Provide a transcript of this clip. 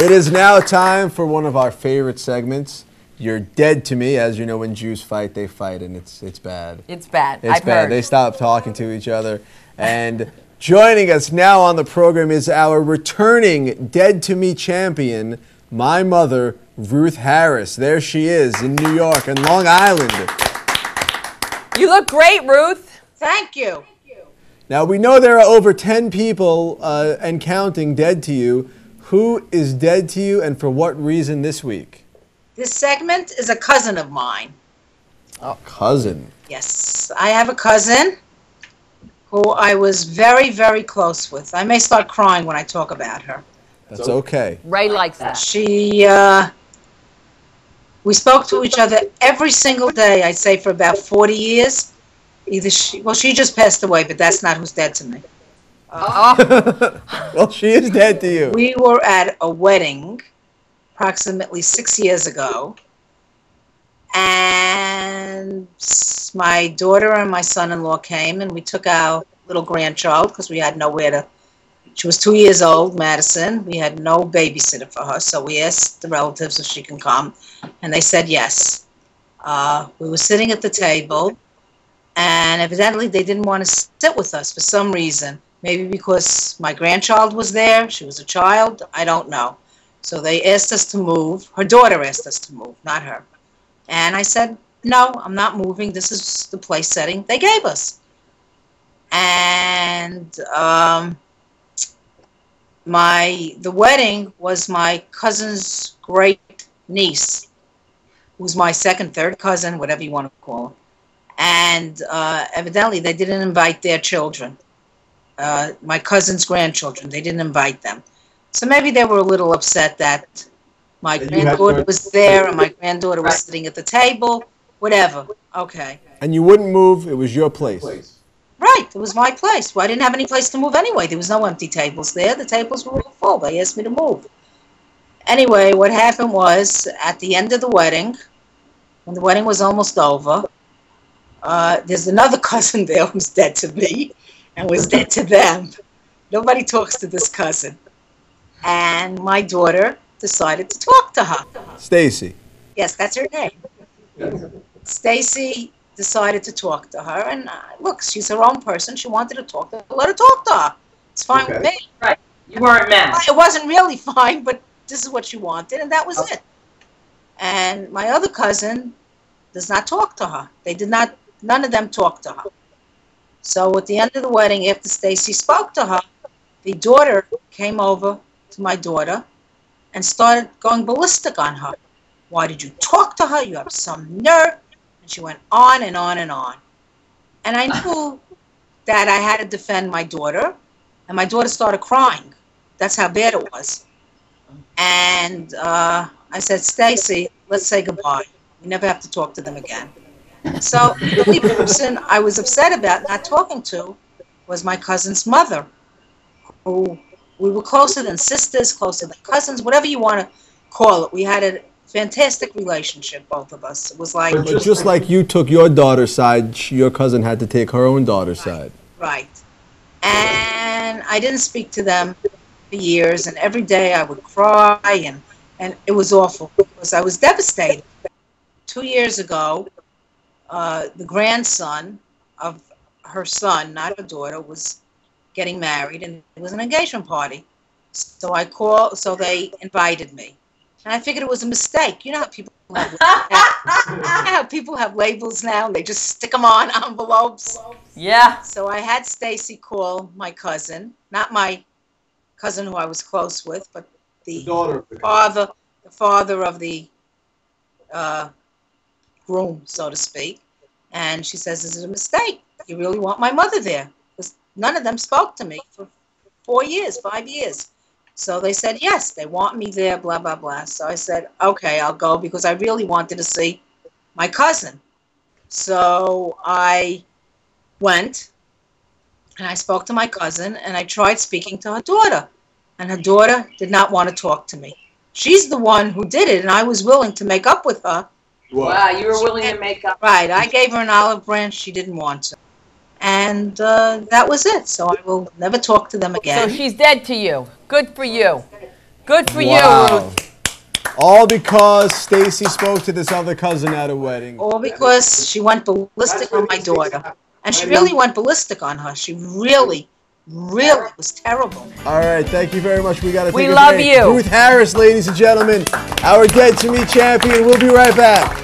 It is now time for one of our favorite segments. You're dead to me, as you know. When Jews fight, they fight, and it's it's bad. It's bad. It's I've bad. heard. They stop talking to each other. And joining us now on the program is our returning Dead to Me champion, my mother, Ruth Harris. There she is in New York and Long Island. You look great, Ruth. Thank you. Now, we know there are over 10 people uh, and counting dead to you. Who is dead to you and for what reason this week? This segment is a cousin of mine. A cousin. Yes, I have a cousin who I was very, very close with. I may start crying when I talk about her. That's okay. Ray likes that. She, uh, we spoke to each other every single day, I'd say for about 40 years. Either she, well, she just passed away, but that's not who's dead to me. Well, she is dead to you. We were at a wedding approximately six years ago, and my daughter and my son-in-law came, and we took our little grandchild because we had nowhere to. She was two years old, Madison. We had no babysitter for her, so we asked the relatives if she can come, and they said yes. Uh, we were sitting at the table, and evidently they didn't want to sit with us for some reason. Maybe because my grandchild was there, she was a child, I don't know. So they asked us to move. Her daughter asked us to move, not her. And I said, no, I'm not moving. This is the place setting they gave us. And um, my the wedding was my cousin's great niece, who's my second, third cousin, whatever you want to call her. And uh, evidently, they didn't invite their children, uh, my cousin's grandchildren. They didn't invite them. So maybe they were a little upset that my That you had granddaughter to- was there and my granddaughter was sitting at the table. Whatever. Okay. And you wouldn't move, it was your place. Right, it was my place. Well, I didn't have any place to move anyway. There was no empty tables there. The tables were all full. They asked me to move. Anyway, what happened was at the end of the wedding, when the wedding was almost over, uh, there's another cousin there who's dead to me and was dead to them. Nobody talks to this cousin. And my daughter decided to talk to her. Stacy. Yes, that's her name. Stacy decided to talk to her, and uh, look, she's her own person. She wanted to talk to her. Let her talk to her. It's fine with me. Right. You weren't mad. It wasn't really fine, but this is what she wanted, and that was it. And my other cousin does not talk to her. They did not. None of them talked to her. So at the end of the wedding, after Stacy spoke to her, the daughter came over to my daughter and started going ballistic on her. Why did you talk to her? You have some nerve. And she went on and on and on. And I knew that I had to defend my daughter, and my daughter started crying. That's how bad it was. And uh, I said, Stacy, let's say goodbye. We never have to talk to them again. So the only person I was upset about not talking to was my cousin's mother, who we were closer than sisters, closer than cousins, whatever you want to call it. We had a fantastic relationship, both of us. It was like But just like you took your daughter's side, your cousin had to take her own daughter's side. Right. And I didn't speak to them for years, and every day I would cry, and, and it was awful because I was devastated. Two years ago, uh, the grandson of her son, not her daughter, was getting married, and it was an engagement party. So I called, so they invited me. And I figured it was a mistake. You know how people have, how people have labels now and they just stick them on envelopes? Yeah. So I had Stacy call my cousin, not my cousin who I was close with, but the, daughter. father, the father of the uh, groom, so to speak. And she says, "This is a mistake. You really want my mother there?" Because none of them spoke to me for four years, five years. So they said yes, they want me there. Blah blah blah. So I said, "Okay, I'll go," because I really wanted to see my cousin. So I went and I spoke to my cousin and I tried speaking to her daughter. And her daughter did not want to talk to me. She's the one who did it, and I was willing to make up with her. Wow, you were willing to make up. Right, I gave her an olive branch, she didn't want to. And uh, that was it. So I will never talk to them again. So she's dead to you. Good for you. Good for Wow. you, Ruth. All because Stacy spoke to this other cousin at a wedding. All because she went ballistic on my daughter. And she really went ballistic on her. She really, really it was terrible. All right, thank you very much. We got to We a love you. Ruth Harris, ladies and gentlemen, our Dead to Me champion. We'll be right back.